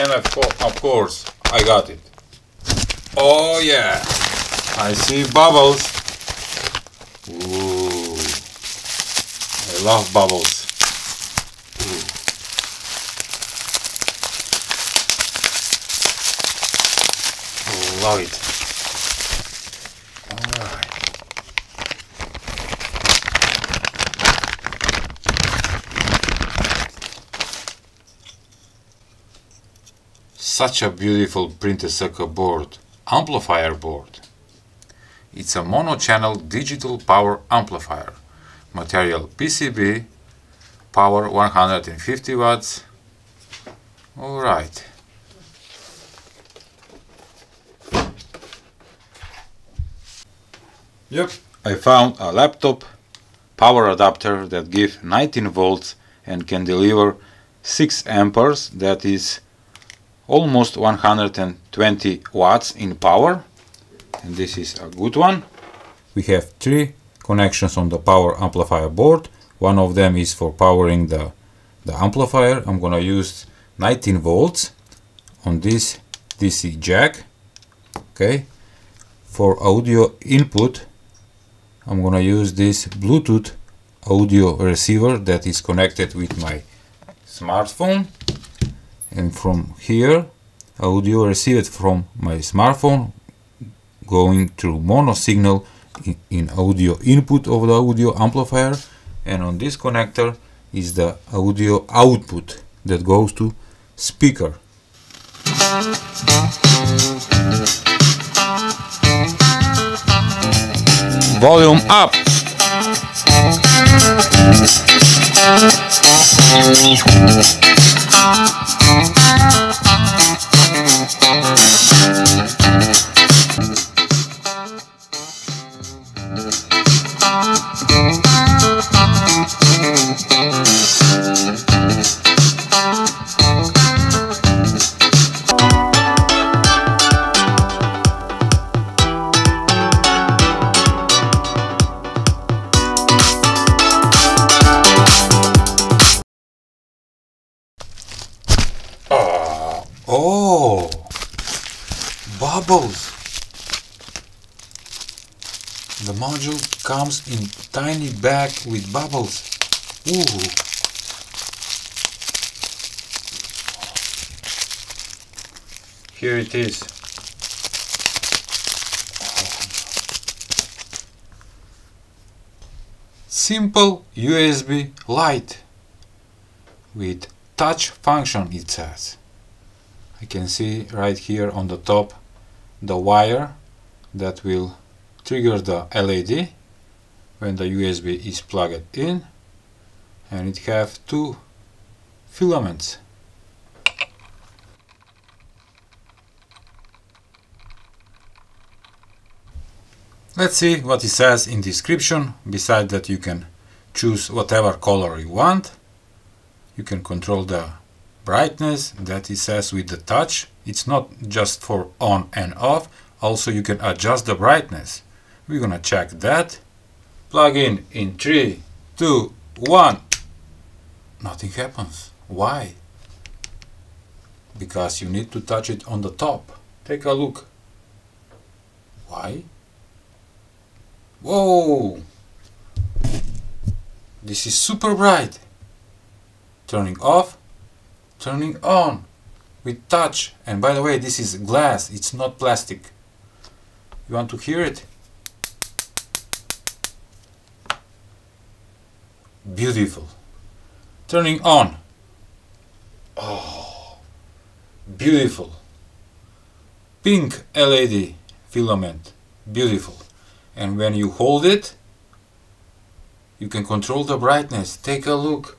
and of, co of course I got it. Oh yeah, I see bubbles. Ooh, I love bubbles. Ooh. Love it. Alright. Such a beautiful printed circuit board, amplifier board. It's a mono-channel digital power amplifier. Material PCB, power 150 watts. Alright. Yep, I found a laptop power adapter that gives 19 volts and can deliver 6 amperes that is almost 120 watts in power and this is a good one. We have three connections on the power amplifier board. One of them is for powering the, the amplifier. I'm gonna use 19 volts on this DC jack. Okay. For audio input I'm gonna use this Bluetooth audio receiver that is connected with my smartphone and from here audio received from my smartphone going through mono signal in, in audio input of the audio amplifier. And on this connector is the audio output that goes to speaker. Volume up Oh, bubbles. The module comes in tiny bag with bubbles. Ooh. Here it is. Simple USB light with touch function it says. I can see right here on the top the wire that will trigger the LED when the USB is plugged in and it have two filaments Let's see what it says in description. Besides that you can choose whatever color you want. You can control the brightness that it says with the touch. It's not just for on and off. Also you can adjust the brightness. We're gonna check that. Plug in in 3, 2, 1. Nothing happens. Why? Because you need to touch it on the top. Take a look. Why? Whoa! This is super bright. Turning off, turning on with touch. And by the way, this is glass, it's not plastic. You want to hear it? Beautiful. Turning on. Oh, beautiful. Pink LED filament. Beautiful and when you hold it you can control the brightness take a look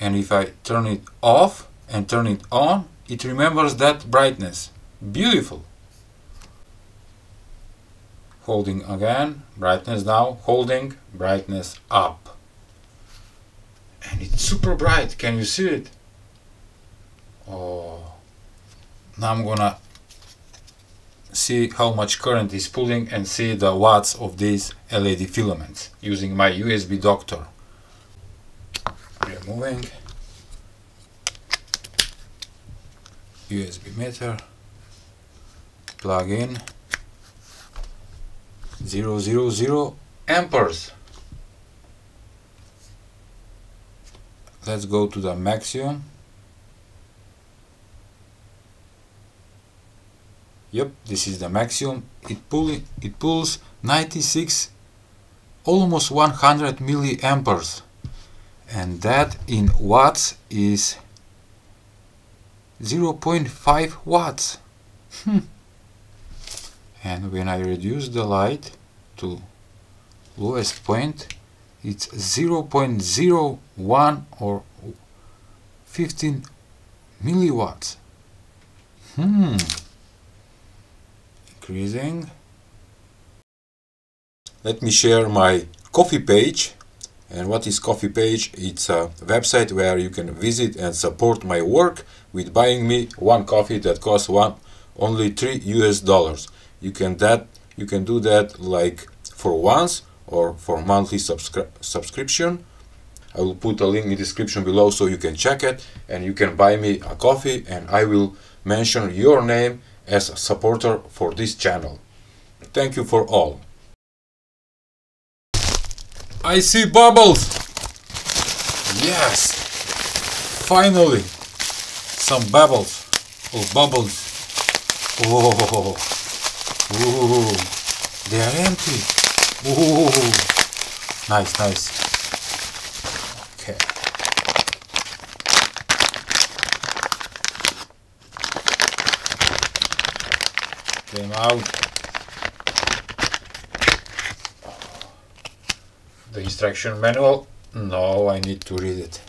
and if I turn it off and turn it on it remembers that brightness. Beautiful. Holding again brightness down holding brightness up. And it's super bright can you see it? Oh. Now I'm gonna see how much current is pulling and see the watts of these LED filaments using my USB doctor. Removing. USB meter. Plug in. 000 amperes. Let's go to the maximum. Yep this is the maximum. It pull it pulls 96 almost 100 milliamperes and that in watts is 0.5 watts. Hmm. and when I reduce the light to lowest point it's 0.01 or 15 milliwatts. Hmm. Increasing. Let me share my Ko-fi page and what is Ko-fi page it's a website where you can visit and support my work with buying me one coffee that costs one only 3 US dollars you can that you can do that like for once or for monthly subscri subscription I will put a link in the description below so you can check it and you can buy me a coffee and I will mention your name as a supporter for this channel. Thank you for all. I see bubbles! Yes! Finally! Some bubbles. Oh, bubbles. Oh, they are empty. Ooh. Nice, nice. Okay. Them out. The instruction manual. No, I need to read it.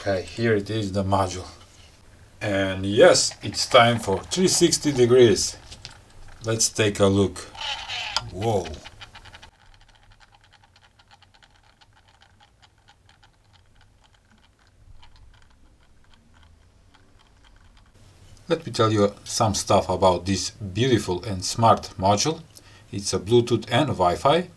Okay, here it is the module. And yes, it's time for 360 degrees. Let's take a look. Whoa. Let me tell you some stuff about this beautiful and smart module. It's a Bluetooth and Wi-Fi.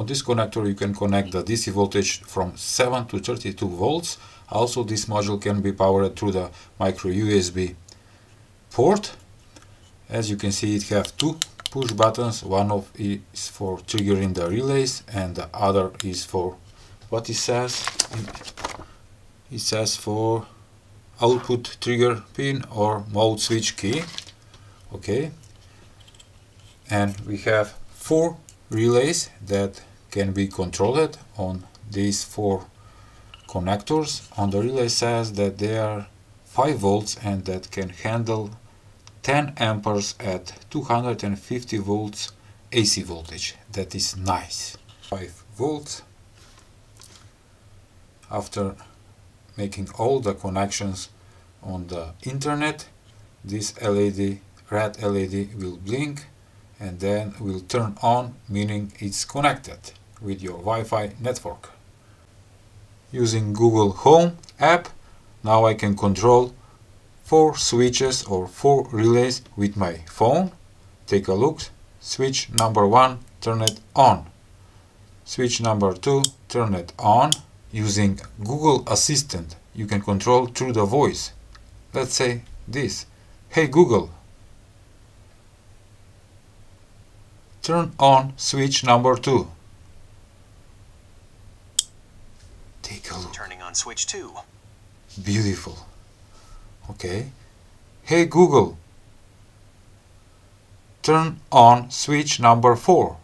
On this connector you can connect the DC voltage from 7 to 32 volts. Also this module can be powered through the micro USB port. As you can see it have two push buttons. One of is for triggering the relays and the other is for what it says. It says for output trigger pin or mode switch key okay and we have four relays that can be controlled on these four connectors. On the relay says that they are 5 volts and that can handle 10 amperes at 250 volts AC voltage. That is nice. 5 volts. After making all the connections on the internet this LED red LED will blink and then will turn on meaning it's connected with your Wi-Fi network. Using Google Home app now I can control four switches or four relays with my phone. Take a look. Switch number one turn it on. Switch number two turn it on. Using Google Assistant you can control through the voice. Let's say this. Hey Google, turn on switch number 2. Take a look. Turning on switch 2. Beautiful. Okay. Hey Google, turn on switch number 4.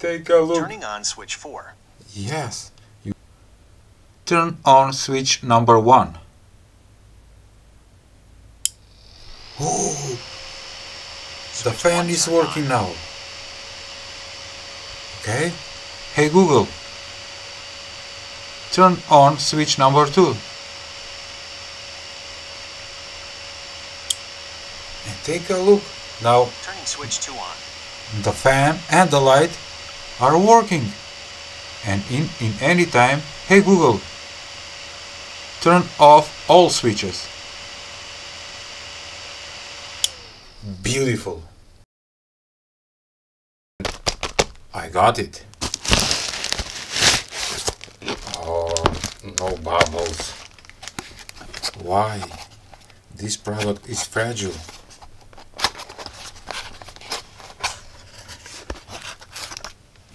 Take a look. Turning on switch 4. Yes. You turn on switch number 1. Oh, the fan is working now. Okay. Hey Google, turn on switch number 2. And take a look. Now Turning switch 2 on. the fan and the light are working and in, in any time hey Google turn off all switches beautiful I got it oh No bubbles. Why? This product is fragile.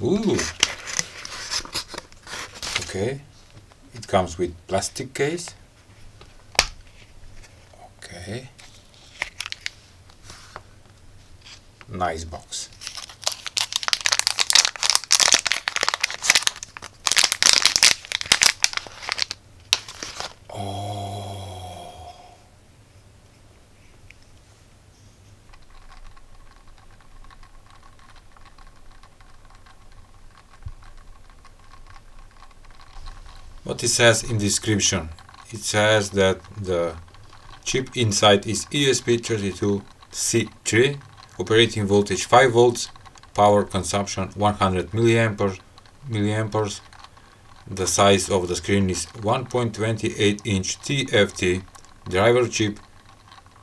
Ooh. Okay. It comes with plastic case. Okay. Nice box. Oh. What it says in description? It says that the chip inside is ESP32C3, operating voltage 5 volts, power consumption 100 milliampere, milliamperes. The size of the screen is 1.28 inch TFT driver chip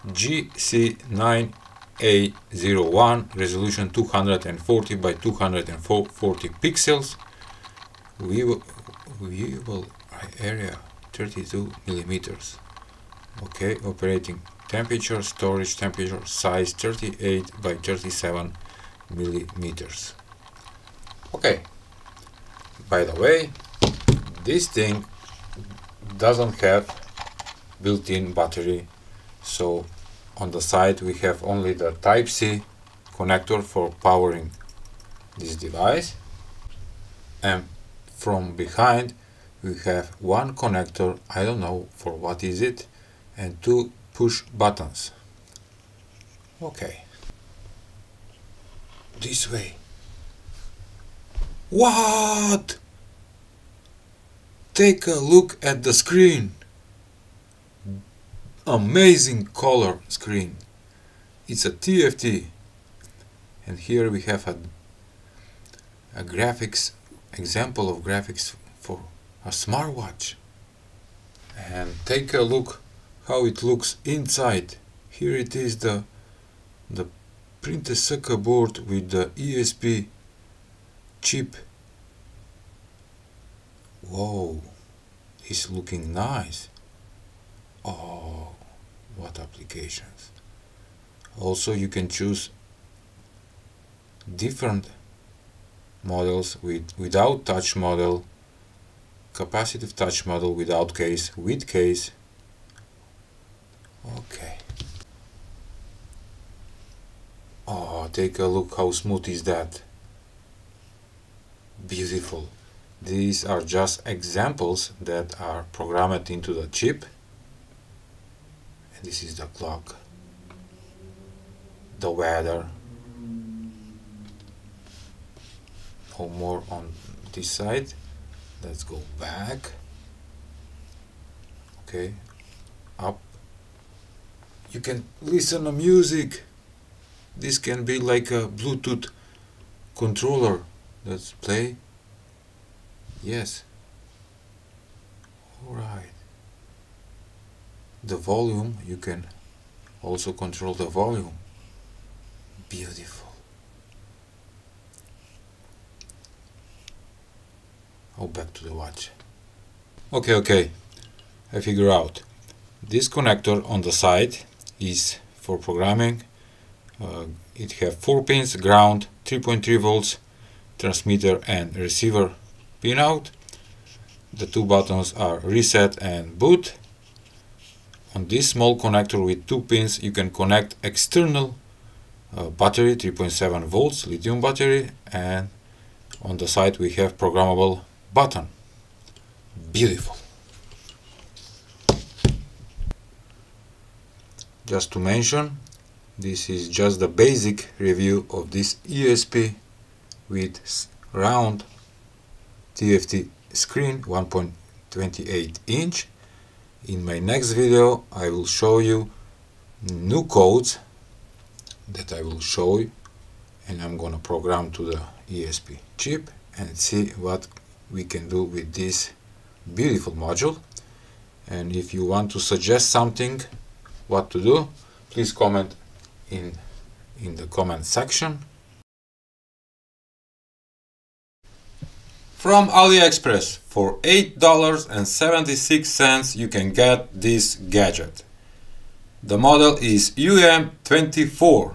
GC9A01 resolution 240 by 240 pixels viewable area 32 millimeters okay operating temperature storage temperature size 38 by 37 millimeters. Okay. By the way this thing doesn't have built-in battery so on the side we have only the type C connector for powering this device. And from behind we have one connector I don't know for what is it and two push buttons. Okay. This way. What? Take a look at the screen. Amazing color screen. It's a TFT and here we have a, a graphics example of graphics for a smartwatch. And take a look how it looks inside. Here it is the the printed circuit board with the ESP chip. Whoa it's looking nice. Oh what applications. Also you can choose different models with without touch model capacitive touch model without case with case okay. Oh take a look how smooth is that. Beautiful. These are just examples that are programmed into the chip. And this is the clock. The weather. Or more on this side. Let's go back. Okay. Up you can listen to music. This can be like a bluetooth controller let's play. Yes. Alright the volume you can also control the volume. Beautiful. Oh back to the watch. Okay okay. I figure out. This connector on the side is for programming uh, it have four pins ground 3.3 volts transmitter and receiver pinout the two buttons are reset and boot on this small connector with two pins you can connect external uh, battery 3.7 volts lithium battery and on the side we have programmable button. Beautiful. Just to mention, this is just the basic review of this ESP with round TFT screen 1.28 inch. In my next video I will show you new codes that I will show you and I'm gonna program to the ESP chip and see what we can do with this beautiful module and if you want to suggest something what to do please comment in in the comment section From AliExpress for $8.76 you can get this gadget. The model is UM24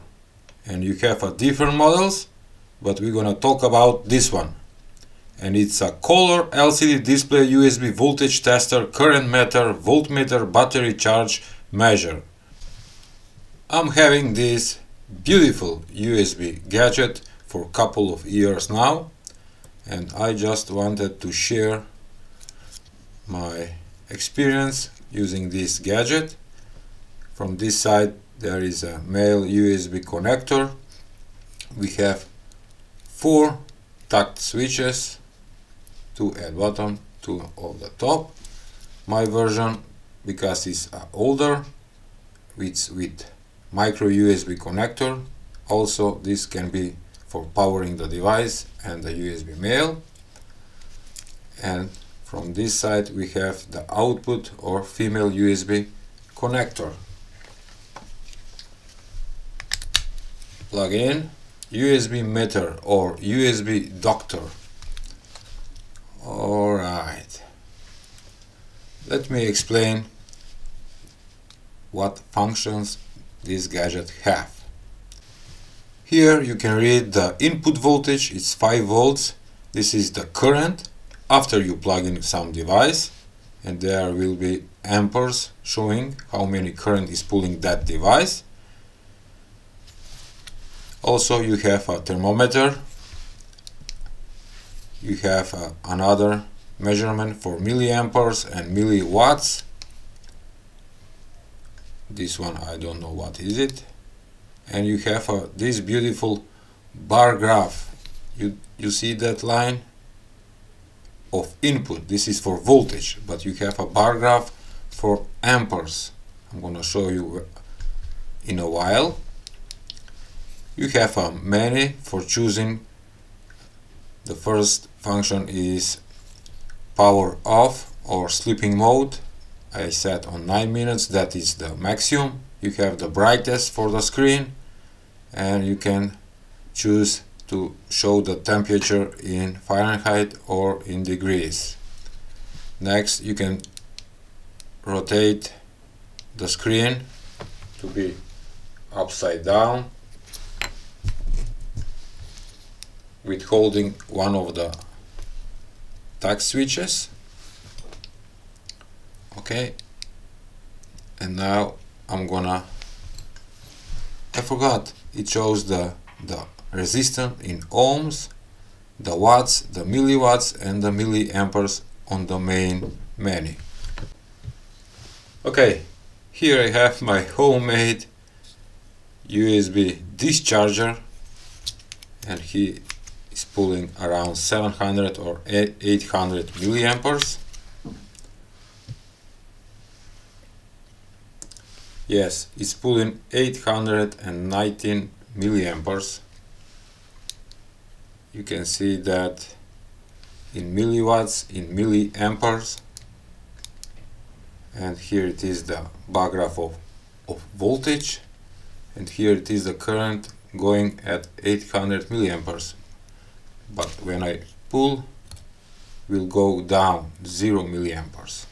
and you have a different models but we're gonna talk about this one and it's a color LCD display USB voltage tester current meter voltmeter battery charge measure. I'm having this beautiful USB gadget for a couple of years now and I just wanted to share my experience using this gadget. From this side there is a male USB connector. We have four tact switches two at bottom two on the top. My version because it's uh, older it's with micro USB connector. Also this can be for powering the device and the USB male and from this side we have the output or female USB connector. Plug in USB meter or USB doctor. Alright let me explain what functions this gadget have here you can read the input voltage, it's 5 volts. This is the current after you plug in some device and there will be amperes showing how many current is pulling that device. Also you have a thermometer, you have uh, another measurement for milliamperes and milliwatts. This one I don't know what is it. And you have uh, this beautiful bar graph. You you see that line of input. This is for voltage but you have a bar graph for amperes. I'm gonna show you in a while. You have a many for choosing. The first function is power off or sleeping mode I set on 9 minutes that is the maximum. You have the brightest for the screen and you can choose to show the temperature in Fahrenheit or in degrees. Next you can rotate the screen to be upside down with holding one of the tact switches okay. And now I'm gonna I forgot. It shows the the resistance in ohms the watts the milliwatts and the milliamperes on the main menu. Okay. Here I have my homemade USB discharger and he is pulling around 700 or 800 milliamperes yes it's pulling 819 milliamperes you can see that in milliwatts in milliamperes. And here it is the bar graph of, of voltage. And here it is the current going at 800 milliamperes. But when I pull will go down 0 milliamperes